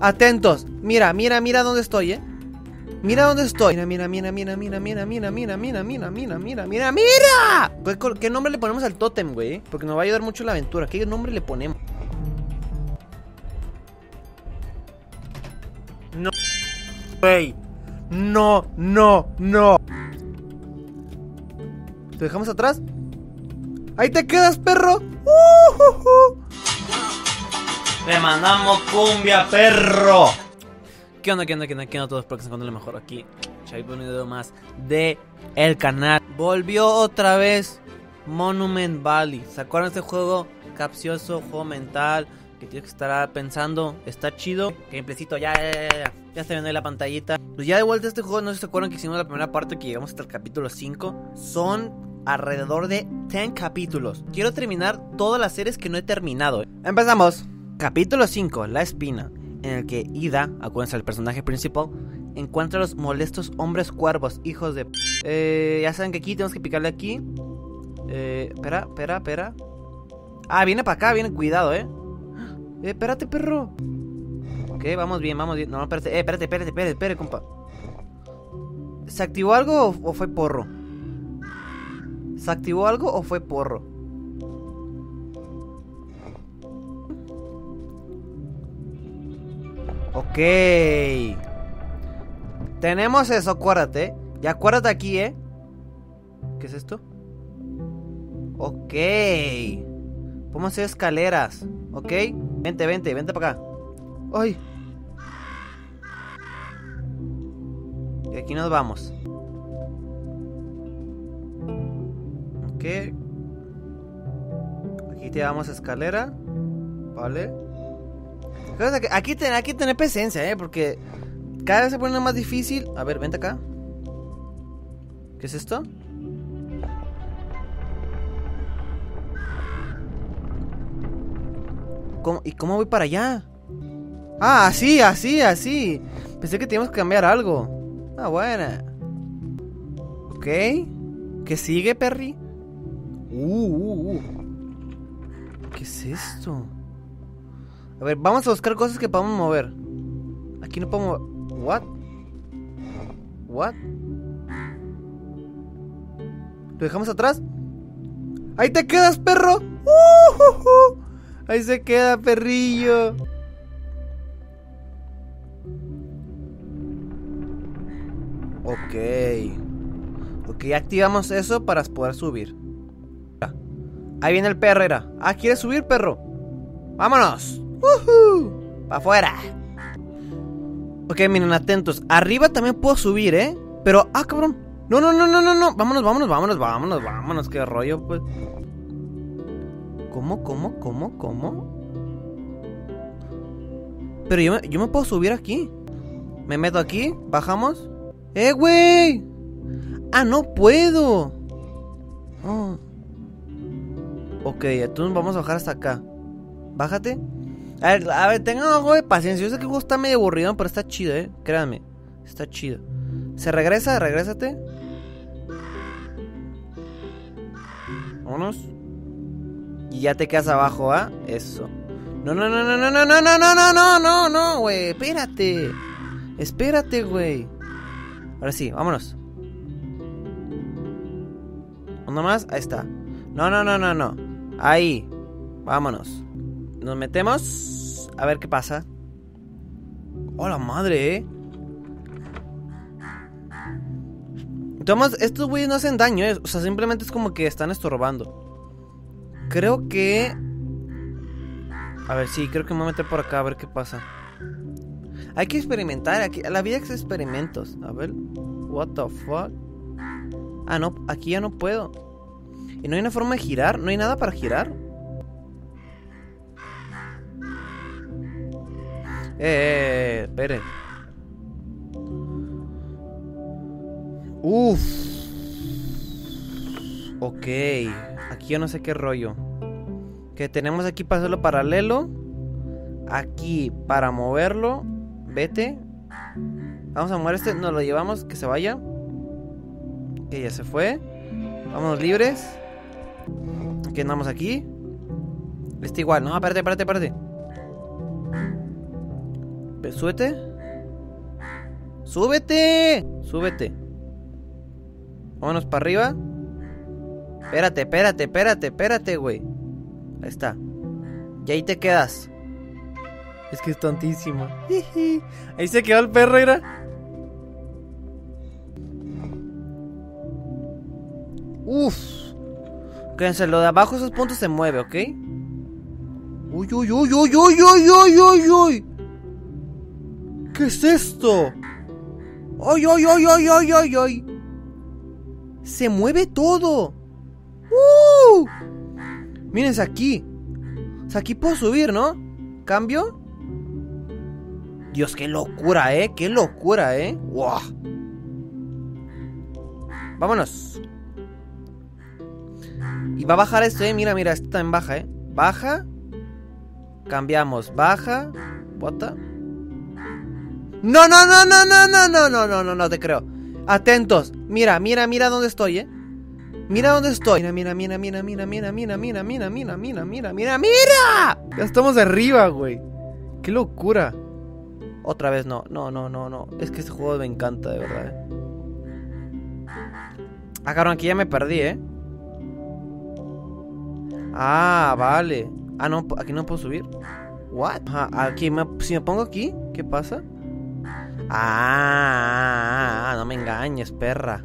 Atentos. Mira, mira, mira dónde estoy, ¿eh? Mira dónde estoy. Mira, mira, mira, mira, mira, mira, mira, mira, mira, mira, mira, mira, mira, mira. ¿Qué, nombre le ponemos al tótem, güey? Porque nos va a ayudar mucho la aventura. ¿Qué nombre le ponemos? No. Güey. No, no, no. ¿Te dejamos atrás? ¡Ahí te quedas, perro! ¡Uh, ¡Te mandamos cumbia, perro! ¿Qué onda, qué onda, qué onda, qué onda todos? Espero que se encuentren mejor aquí. Chay un video más de el canal. Volvió otra vez Monument Valley. ¿Se acuerdan de este juego capcioso, juego mental? Que tienes que estar pensando, está chido. Gameplaycito, ya, ya, ya, ya, ya está viendo ahí la pantallita. Pues ya de vuelta a este juego, no sé si se acuerdan que hicimos la primera parte que llegamos hasta el capítulo 5. Son alrededor de 10 capítulos. Quiero terminar todas las series que no he terminado. Empezamos. Capítulo 5, La Espina en el que Ida, acuérdense el personaje principal, encuentra a los molestos hombres cuervos, hijos de... Eh, ya saben que aquí tenemos que picarle aquí. Eh, espera, espera, espera. Ah, viene para acá, viene, cuidado, eh. Eh, espérate, perro. Ok, vamos bien, vamos bien. No, espérate, eh, espérate, espérate, espérate, espérate, compa. ¿Se activó algo o fue porro? ¿Se activó algo o fue porro? Ok. Tenemos eso, acuérdate. Y acuérdate aquí, ¿eh? ¿Qué es esto? Ok. Podemos hacer escaleras. ¿Ok? Vente, vente, vente para acá. ¡Ay! Y aquí nos vamos. Ok. Aquí te damos escalera. Vale. Aquí, ten, aquí tener presencia, ¿eh? Porque cada vez se pone más difícil. A ver, vente acá. ¿Qué es esto? ¿Cómo, ¿Y cómo voy para allá? Ah, así, así, así. Pensé que teníamos que cambiar algo. Ah, buena. Ok. ¿Qué sigue, Perry? Uh, uh, uh. ¿Qué es esto? A ver, vamos a buscar cosas que podamos mover. Aquí no podemos... What? What? ¿Lo dejamos atrás? ¡Ahí te quedas, perro! ¡Uh, Ahí se queda, perrillo. Ok. Ok, activamos eso para poder subir. Ahí viene el perrera. Ah, ¿quieres subir, perro? ¡Vámonos! ¡Woohoo! ¡Pa' afuera! Ok, miren, atentos. Arriba también puedo subir, ¿eh? Pero, ah, cabrón. No, no, no, no, no, no. Vámonos, vámonos, vámonos, vámonos, vámonos. Qué rollo, pues. ¿Cómo, cómo, cómo, cómo? Pero yo me, yo me puedo subir aquí. Me meto aquí, bajamos. ¡Eh, güey! ¡Ah, no puedo! Oh. Ok, entonces vamos a bajar hasta acá. Bájate. A ver, a ver, tengan algo de paciencia. Yo sé que el juego está medio aburrido, pero está chido, eh. Créanme. Está chido. Se regresa, regrésate. Vámonos. Y ya te quedas abajo, ¿ah? Eso. No, no, no, no, no, no, no, no, no, no, no, no, no, güey. Espérate. Espérate, güey. Ahora sí, vámonos. Uno más, ahí está. No, no, no, no, no. Ahí. Vámonos. Nos metemos. A ver qué pasa. ¡Hola madre, eh! Tomás, estos güeyes no hacen daño, eh. O sea, simplemente es como que están estorbando. Creo que. A ver, sí, creo que me voy a meter por acá a ver qué pasa. Hay que experimentar. Aquí, la vida es experimentos. A ver. What the fuck. Ah, no, aquí ya no puedo. ¿Y no hay una forma de girar? ¿No hay nada para girar? Eh, eh, eh, esperen. Uf. Ok. Aquí yo no sé qué rollo. Que tenemos aquí para hacerlo paralelo. Aquí para moverlo. Vete. Vamos a mover este. Nos lo llevamos. Que se vaya. Que ya se fue. Vámonos libres. Que andamos aquí. Este igual. No, espérate, espérate, espérate. Súbete. ¡Súbete! ¡Súbete! Vámonos para arriba. Espérate, espérate, espérate, espérate, güey. Ahí está. Y ahí te quedas. Es que es tontísimo. Ahí se quedó el perro, mira. Uf. Quédense, lo de abajo esos puntos se mueve, ¿ok? Uy, uy, uy, uy, uy, uy, uy, uy, uy. ¿Qué es esto? ¡Ay, ay, ay, ay, ay, ay, ay! ¡Se mueve todo! ¡Uh! Mírense aquí. Aquí puedo subir, ¿no? ¿Cambio? Dios, qué locura, ¿eh? Qué locura, ¿eh? ¡Wow! Vámonos. Y va a bajar esto, ¿eh? Mira, mira, esto también baja, ¿eh? Baja. Cambiamos. Baja. Bota. No, no, no, no, no, no, no, no, no, no, no te creo. Atentos. Mira, mira, mira dónde estoy, ¿eh? Mira dónde estoy. Mira, mira, mira, mira, mira, mira, mira, mira, mira, mira, mira, mira, mira, mira. Ya estamos arriba, güey. Qué locura. Otra vez no, no, no, no, no. Es que este juego me encanta, de verdad, ¿eh? Ah, cabrón, aquí ya me perdí, ¿eh? Ah, vale. Ah, no, aquí no puedo subir. What? aquí me, si me pongo aquí, ¿qué pasa? Ah, no me engañes, perra.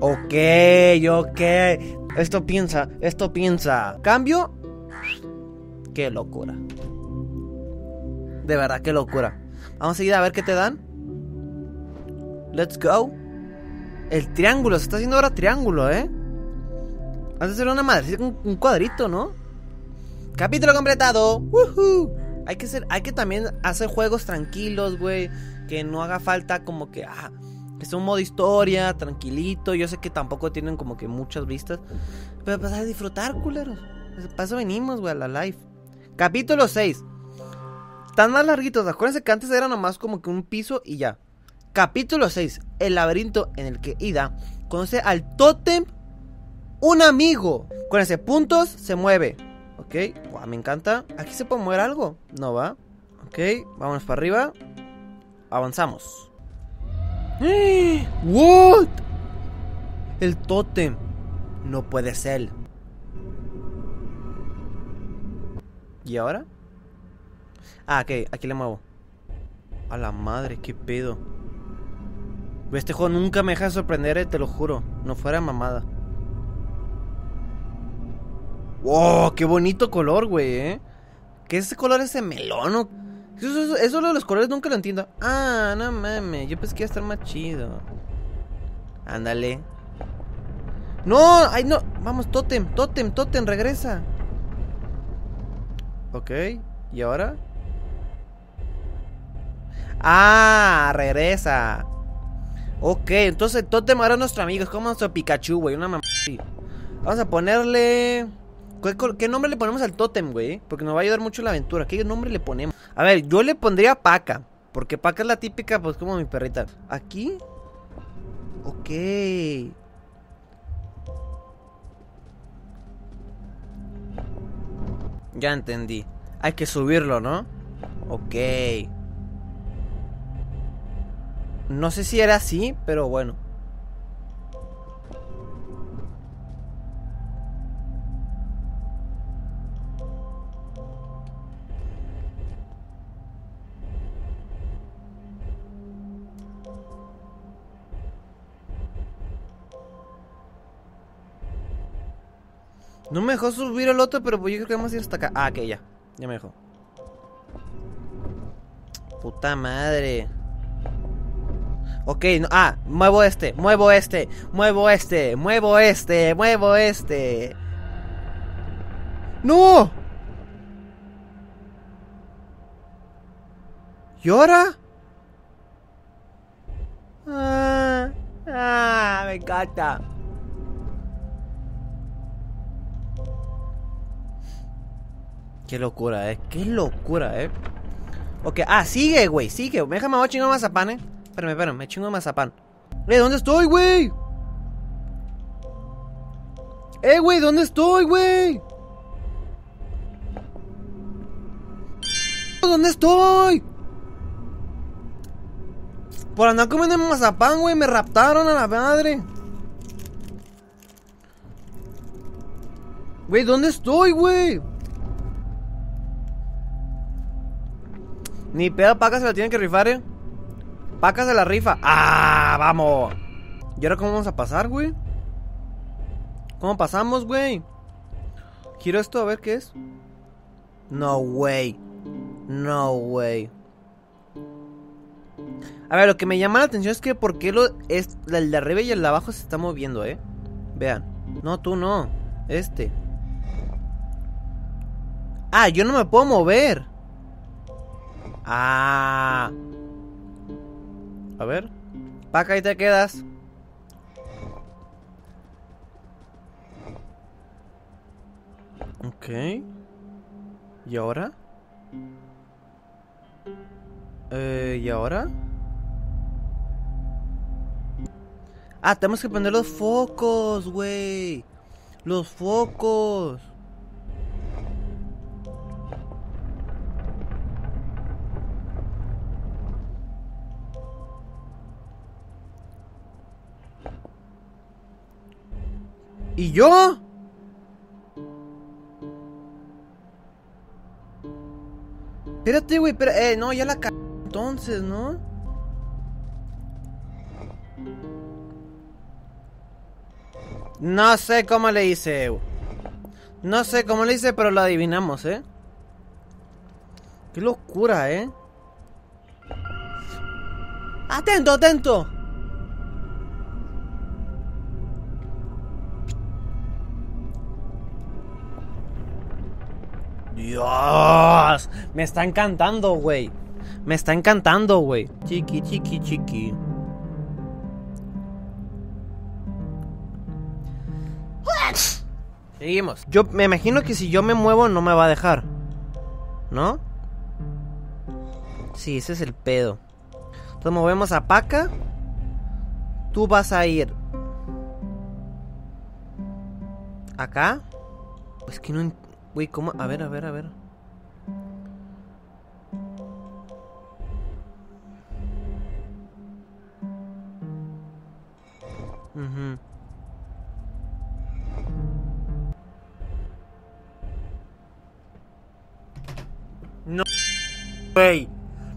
Ok, ok. Esto piensa, esto piensa. Cambio. Qué locura. De verdad, qué locura. Vamos a ir a ver qué te dan. Let's go. El triángulo, se está haciendo ahora triángulo, ¿eh? Antes era una madre, un cuadrito, ¿no? Capítulo completado. ¡Woohoo! Hay que ser, hay que también hacer juegos tranquilos, güey. Que no haga falta como que, ah, sea un modo historia, tranquilito. Yo sé que tampoco tienen como que muchas vistas. Pero para pues, disfrutar, culeros. Para eso venimos, güey, a la live. Capítulo 6. Tan más larguitos. Acuérdense que antes era nomás como que un piso y ya. Capítulo 6. El laberinto en el que Ida conoce al Totem, un amigo. Con ese puntos se mueve. Ok, me encanta. ¿Aquí se puede mover algo? No va. Ok, vámonos para arriba. Avanzamos. ¿What? El tótem. No puede ser. ¿Y ahora? Ah, ok, aquí le muevo. A la madre, qué pedo. Este juego nunca me deja sorprender, eh, te lo juro. No fuera mamada. ¡Wow! ¡Qué bonito color, güey! ¿eh? ¿Qué es ese color ese melón? Eso, eso, de los colores nunca lo entiendo. Ah, no mames. Yo pensé que iba a estar más chido. Ándale. No, ay no. Vamos, Totem, Totem, Totem, regresa. Ok, ¿y ahora? Ah, regresa. Ok, entonces Totem ahora es nuestro amigo. Es como nuestro Pikachu, güey. Una mamá. Vamos a ponerle. ¿Qué, nombre le ponemos al tótem, güey? Porque nos va a ayudar mucho la aventura. ¿Qué nombre le ponemos? A ver, yo le pondría Paca. Porque Paca es la típica, pues como mi perrita. ¿Aquí? Ok. Ya entendí. Hay que subirlo, ¿no? Ok. No sé si era así, pero bueno. No me dejó subir el otro, pero pues yo creo que a ir hasta acá. Ah, ok, ya. Ya me dejó. Puta madre. Ok, no, ah, muevo este, muevo este, muevo este, muevo este, muevo este. ¡No! ¿Y ahora? Ah, ah, me encanta. Qué locura, eh. Qué locura, eh. Ok, ah, sigue, güey, sigue. Déjame voy a chingar mazapán, eh. Espérame, espérame, me chingo mazapán. Eh, ¿dónde estoy, güey? Eh, güey, ¿dónde estoy, güey? ¿Dónde estoy? Por andar comiendo mazapán, güey, me raptaron a la madre. Güey, ¿dónde estoy, güey? Ni pedo, Paca se la tienen que rifar, eh. Paca se la rifa. ¡Ah! ¡Vamos! ¿Y ahora cómo vamos a pasar, güey? ¿Cómo pasamos, güey? Giro esto a ver qué es. No way. No way. A ver, lo que me llama la atención es que por qué lo, es, el de arriba y el de abajo se está moviendo, ¿eh? Vean. No, tú no. Este. Ah, yo no me puedo mover. Ah. A ver. Paca, ahí te quedas. Ok. ¿Y ahora? Eh, ¿Y ahora? Ah, tenemos que poner los focos, güey. Los focos. ¿Y yo? Espérate, güey, espera. Eh, no, ya la ca... Entonces, ¿no? No sé cómo le hice. No sé cómo le hice, pero lo adivinamos, ¿eh? Qué locura, ¿eh? Atento, atento. Dios, me está encantando, güey. Me está encantando, güey. Chiqui, chiqui, chiqui. Seguimos. Yo me imagino que si yo me muevo no me va a dejar. ¿No? Sí, ese es el pedo. Entonces movemos a Paca. Tú vas a ir. ¿Acá? Es que no... Güey, ¿cómo? A ver, a ver, a ver. Mhm. No, güey.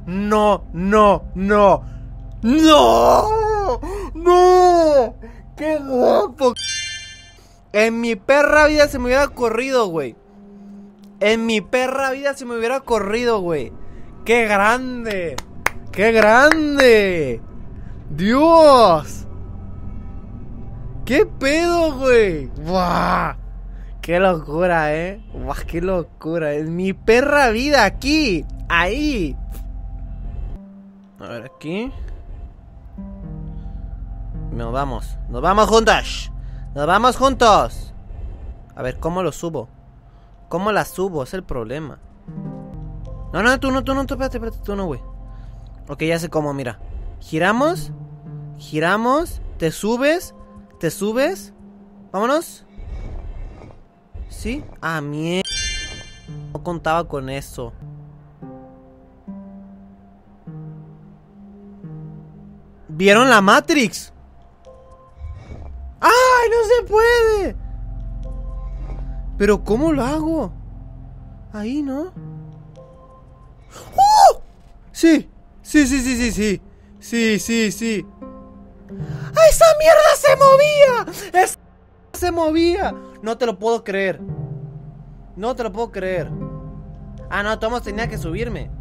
No, no, no. No. No. Qué guapo. En mi perra vida se me hubiera corrido, güey. En mi perra vida se me hubiera corrido, güey. ¡Qué grande! ¡Qué grande! ¡Dios! ¿Qué pedo, güey? ¡Buah! ¡Qué locura, eh! ¡Buah, qué locura! En mi perra vida aquí. Ahí. A ver, aquí. Nos vamos. Nos vamos juntos. Nos vamos juntos. A ver, ¿cómo lo subo? ¿Cómo la subo? Es el problema. No, no, tú no, tú no, tú, espérate, espérate, tú no, güey. Ok, ya sé cómo, mira. Giramos, giramos, te subes, te subes. Vámonos. ¿Sí? Ah, mierda. No contaba con eso. ¿Vieron la Matrix? ¡Ay, no se puede! Pero ¿cómo lo hago? Ahí, ¿no? ¡Oh! Sí, sí, sí, sí, sí, sí. Sí, sí, sí. ¡Esa mierda se movía! ¡Esa se movía! No te lo puedo creer. No te lo puedo creer. Ah, no, Tomás tenía que subirme.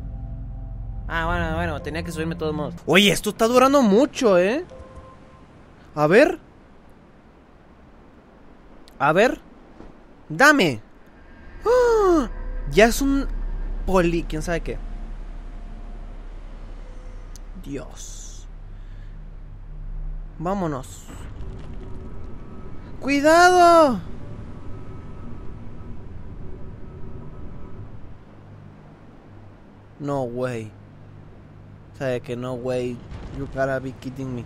Ah, bueno, bueno, tenía que subirme de todos modos. Oye, esto está durando mucho, ¿eh? A ver. A ver. Dame. ¡Ah! Ya es un poli, quién sabe qué. Dios. Vámonos. ¡Cuidado! No way. Sabe que no way. You gotta be kidding me.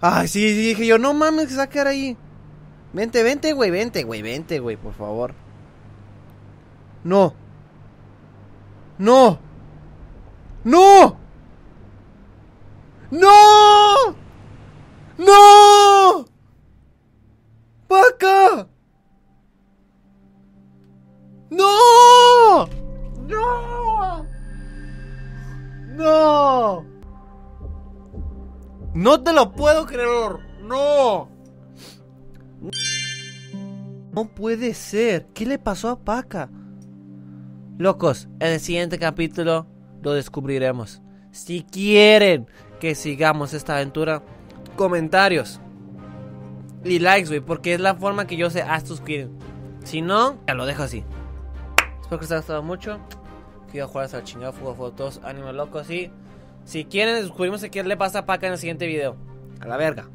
Ay, sí, dije yo, no mames, quedar ahí. Vente, vente, güey, vente, güey, vente, güey, por favor. No. No. No. No. No. Puedo creer. No. No puede ser. ¿Qué le pasó a Paca? Locos, en el siguiente capítulo lo descubriremos. Si quieren que sigamos esta aventura, comentarios y likes, güey, porque es la forma que yo sé, ah, estos quieren. Si no, ya lo dejo así. Espero que os haya gustado mucho. Quiero jugar hasta el chingado, fuego, ánimo locos, y si quieren, descubrimos qué le pasa a Paca en el siguiente video. A la verga.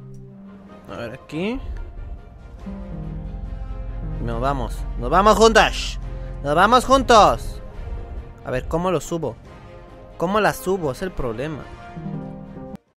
A ver, aquí. Nos vamos. Nos vamos juntos. Nos vamos juntos. A ver, ¿cómo lo subo? ¿Cómo la subo? Es el problema.